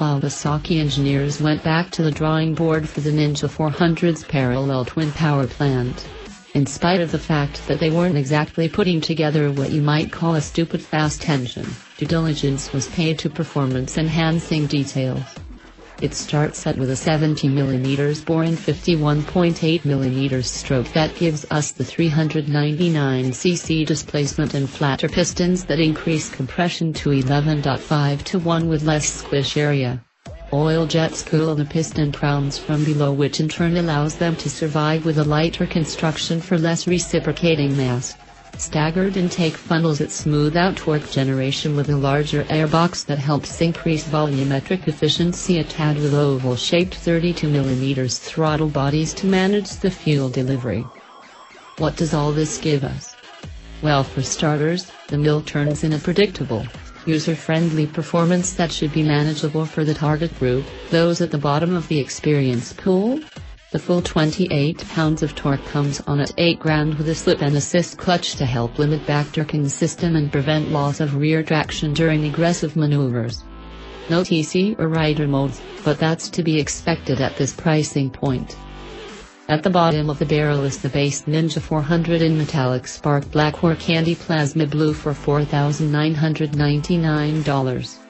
Kawasaki engineers went back to the drawing board for the Ninja 400's parallel twin power plant. In spite of the fact that they weren't exactly putting together what you might call a stupid fast engine, due diligence was paid to performance enhancing details. It starts at with a 70mm bore and 51.8mm stroke that gives us the 399cc displacement and flatter pistons that increase compression to 11.5 to 1 with less squish area. Oil jets cool the piston crowns from below which in turn allows them to survive with a lighter construction for less reciprocating mass. Staggered intake funnels that smooth out torque generation with a larger airbox that helps increase volumetric efficiency a tad with oval-shaped 32mm throttle bodies to manage the fuel delivery. What does all this give us? Well for starters, the mill turns in a predictable, user-friendly performance that should be manageable for the target group, those at the bottom of the experience pool, the full 28 pounds of torque comes on at 8 grand with a slip and assist clutch to help limit backjerking the system and prevent loss of rear traction during aggressive maneuvers. No TC or rider modes, but that's to be expected at this pricing point. At the bottom of the barrel is the base Ninja 400 in metallic spark black or candy plasma blue for $4,999.